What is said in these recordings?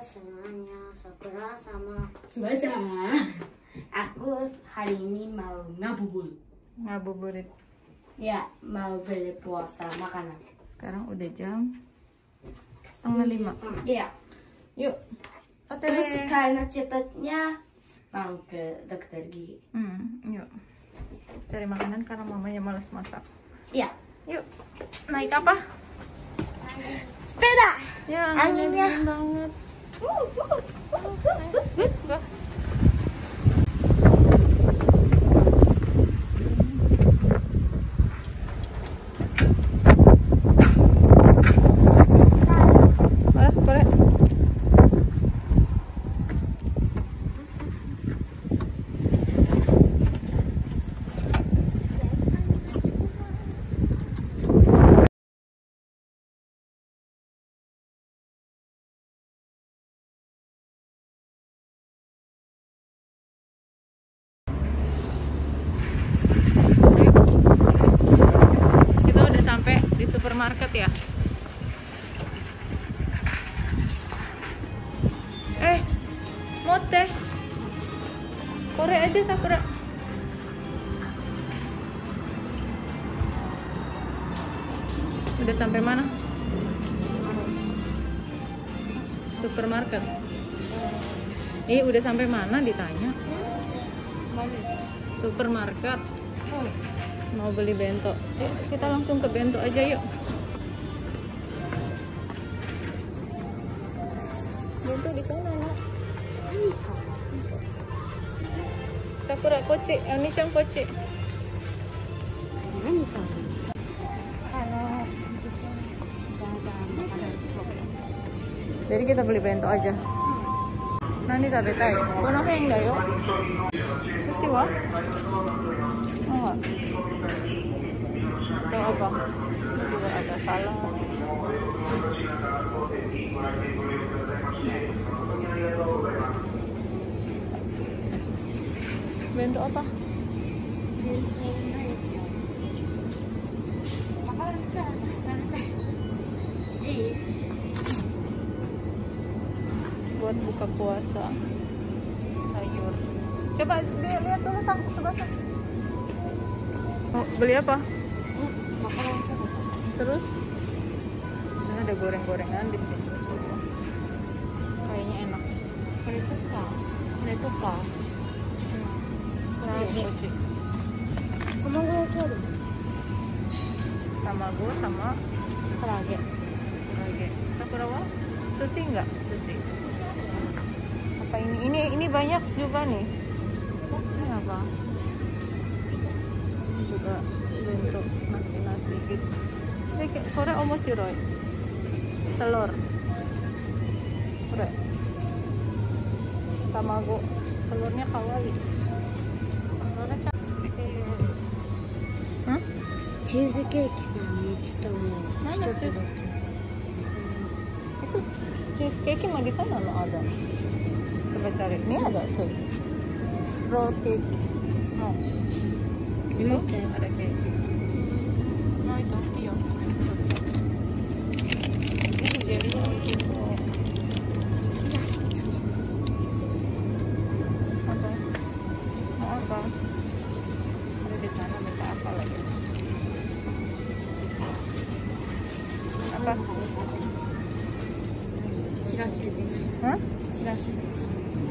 semuanya Sakura sama Subasa. Aku hari ini mau Ngabuburit. Ngabuburit. Ya mau beli puasa makanan Sekarang udah jam setengah lima. Iya Yuk. Terus Otele. karena cepatnya Mau ke dokter gigi Hmm, yuk. Cari makanan karena mamanya malas masak. Iya Yuk. Naik apa? Sepeda Ya, Anginnya. dingin banget. Let's go. Udah sampai mana? Supermarket. Ih, udah sampai mana ditanya? Supermarket. Mau beli bento. Yuk, kita langsung ke bento aja yuk. Bento di sana, Nak. Sakura koci, ini cang koci. 何か Jadi kita beli bento aja. Nani tabetai. Kono yang enggak yo? Sushi wa? Oh. Atau apa? Juga ada salad. Bento apa? 全 buat buka puasa. Sayur. Coba lihat dulu sang. Sebelah oh, beli apa? Hmm, makanan terus? Ini ada goreng-gorengan di sini. Kayaknya enak. Boleh tukar boleh tukar Tamago coba. Tamago sama kerage kerage Sakura wa? Sushi enggak? Sushi apa ini ini ini banyak juga nih ini apa ini juga bentuk nasi nasi gitu ini kayak kore omoshiroi telur kore tamago telurnya kawaii telurnya cantik Hah? チーズケーキさ3つともなんだ1つだっ itu Cheese cake mah di sana? Lo ada. Coba cari. Ini ada cake roll cake. Mau Ini cake. ada cake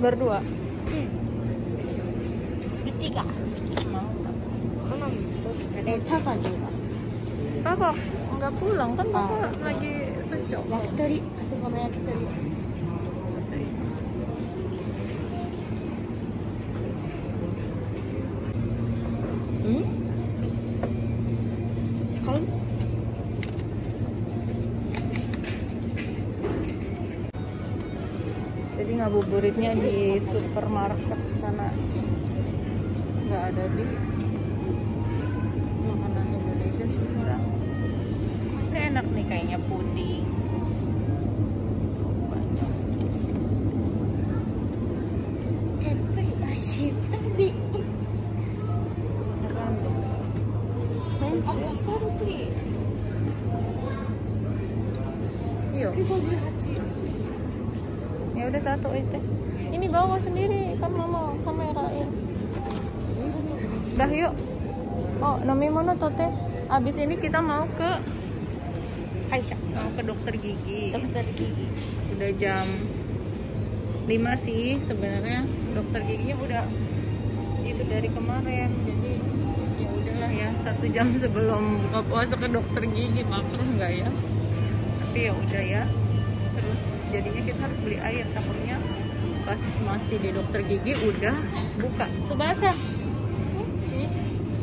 Berdua? ketiga Mau Enam. Terus eh, juga. Nggak pulang kan bapak ah. lagi sejauh. Yakitori, asal sama yakitori. duitnya di supermarket karena nggak ada di makanan Indonesia sekarang. Ini enak nih kayaknya puding. Tapi puding Because you have udah satu itu. Ini bawa sendiri kan mama kamerain. Dah yuk. Oh, nami mana tote? Abis ini kita mau ke Aisyah. mau ke dokter gigi. Dokter gigi. Udah jam 5 sih sebenarnya dokter giginya udah itu dari kemarin jadi ya udahlah ya satu jam sebelum buka puasa ke dokter gigi makruh nggak ya tapi ya udah ya jadinya kita harus beli air. Takutnya pas masih di dokter gigi udah buka. Subasa.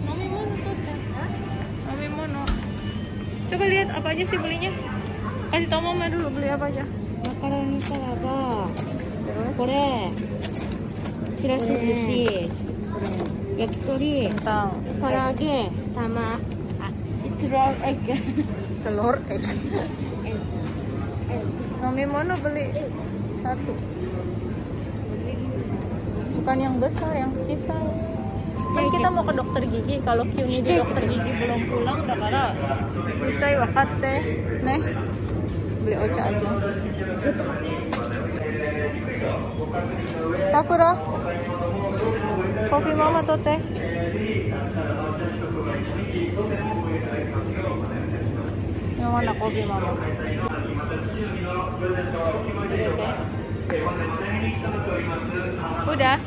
Mami mono tuh mami mono. Coba lihat apa aja sih belinya. Kasih tau mama dulu beli apa aja. Makanan kan apa? Kore chirashi sushi yakitori karage sama ah, telur egg. Telur egg. Mami Mono beli? Satu. Bukan yang besar yang cisai kan kita mau ke dokter gigi. Kalau Kyuni di dokter gigi belum pulang udah karena cisai wakat teh? Nih. Beli ocha aja. Sakura. Kopi mama tuh teh. Yang mana kopi mama udah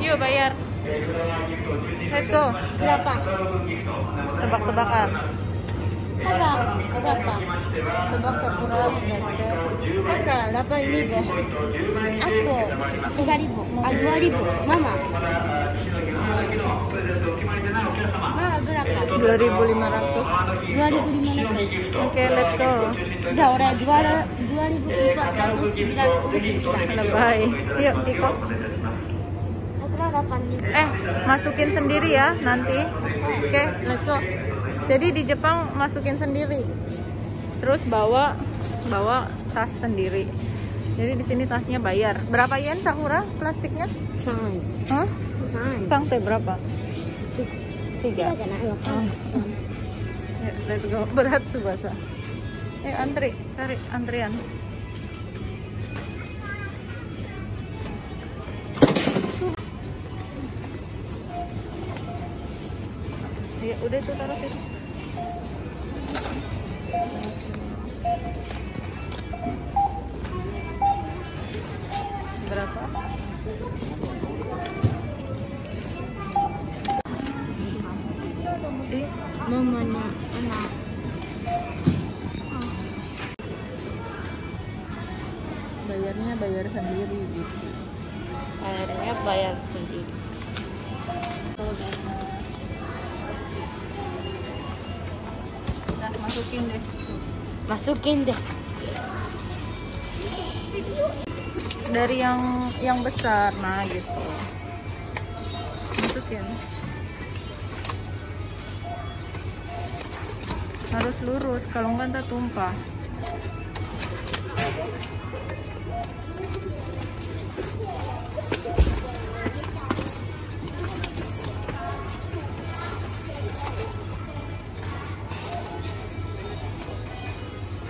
yuk bayar let's go Berapa? tebak-tebakan Sakra, berapa? tebak Teh. Sakra, 8 ribu. Aku, 3 ribu. Ah, 2 ribu. Mama berapa? 2500 2500 oke okay, let's go. Jawa juara 2499 lebay. Yuk Iko. Eh masukin sendiri ya nanti. Oke. okay, let's go. Jadi di Jepang masukin sendiri. Terus bawa bawa tas sendiri. Jadi di sini tasnya bayar. Berapa yen Sakura plastiknya? Sang. Hah? Sang. Sang teh berapa? Tiga. Ya, let's go. Berat subasa. Eh antri, cari antrian. Ya udah itu taruh situ. Berapa? Bayar sendiri gitu. Akhirnya bayar sendiri. Nah, masukin deh. Masukin deh. Dari yang yang besar, nah gitu. Masukin. Harus lurus, kalau enggak ntar tumpah.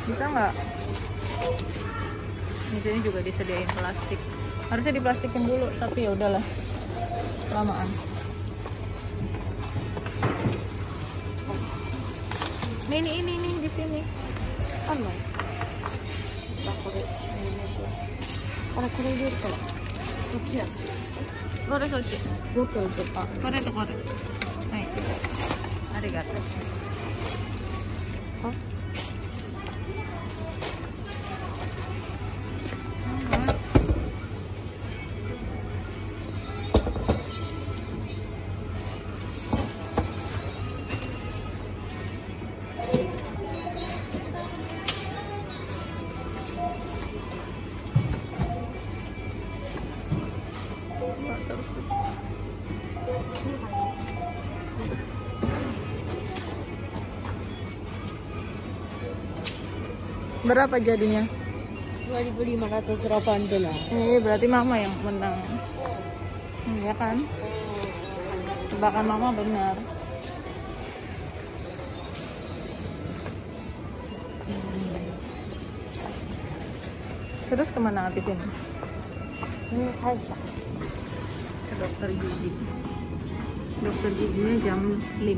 Bisa nggak? Di sini juga disediain plastik. Harusnya diplastikin dulu, tapi ya udahlah. Lamaan. Nih, ini ini nih di sini. あんのあ、これ。あら、これ入れるから。こっちや。 Kore sochi. もっと置いてあ、 Kore to kore. Hai. Arigato. あ、Berapa jadinya? 2508 dolar. Eh, berarti mama yang menang. Iya kan? Tebakan mama benar. Terus ke mana habis ini? ini Aisyah dokter gigi dokter giginya jam 5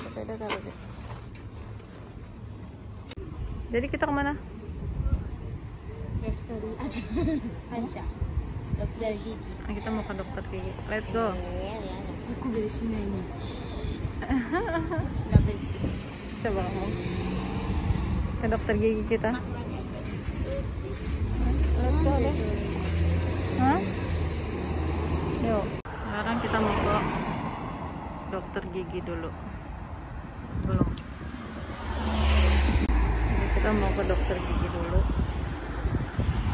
sepeda taruh deh. Jadi kita ke mana? Dokter aja Aisyah dokter gigi Nah, kita mau ke dokter gigi. Let's go. aku dari sini ini nggak bersih Coba ngomong. Ke dokter gigi kita. Let's go deh. Hah? Yuk. Sekarang kita mau ke dokter gigi dulu. Belum. Kita mau ke dokter gigi dulu.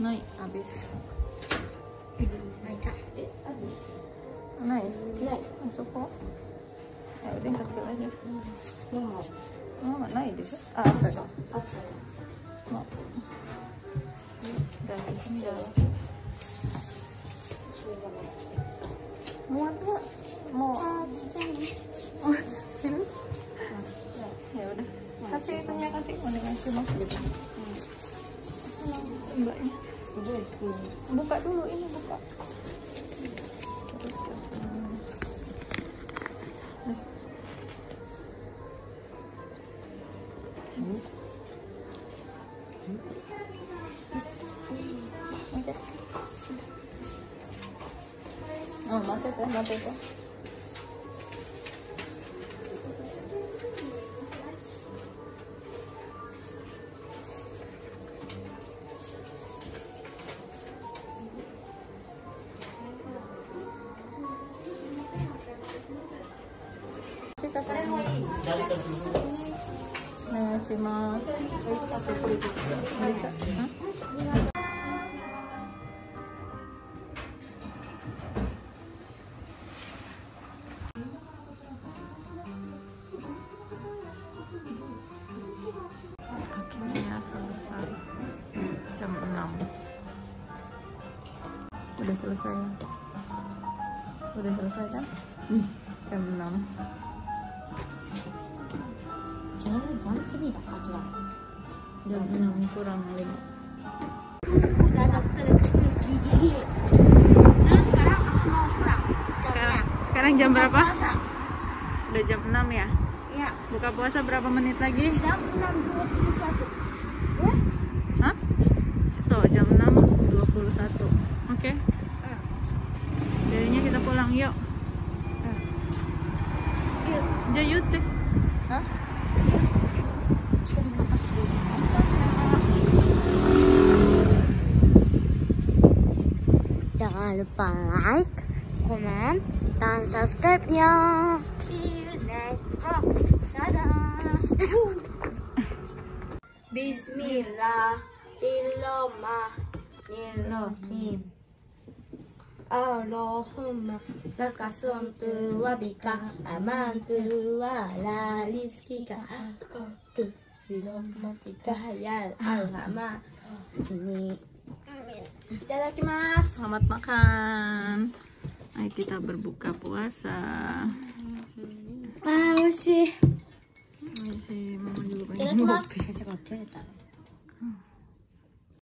ない、あ、べす。ないか。え、あるないない。あそこ？あ、電化違うね。ママ。ママないでしょあ、あったか。あったか。まあ。大事しちゃあ。もうあと、もう。あ、ちっちゃいね。あ、ちっちゃい。や、俺。kasih itu ん mbaknya buka dulu ini buka Terus, terus. Hmm. Oke. Oh, mati tuh, mati tuh. します。Dah aja Jam 6 kurang 5 udah dokter gigi terus sekarang aku mau pulang sekarang, sekarang jam berapa? puasa Udah jam 6 ya? ya Buka puasa berapa menit lagi? jam enam dua puluh satu ya Hah? So, jam 6.21 Oke Jadinya kita pulang yuk yuk Jayut deh Hah? terima kasih Jangan lupa like, komen, dan subscribe-nya. See you next vlog. Dadah. Bismillahirrahmanirrahim. Allahumma laka sumtu wa bika amantu wa la rizkika tu birahmatika ya alhama ini. Selamat makan. Ayo kita berbuka puasa. Ah, masih. Masih, mama juga pengen ngopi.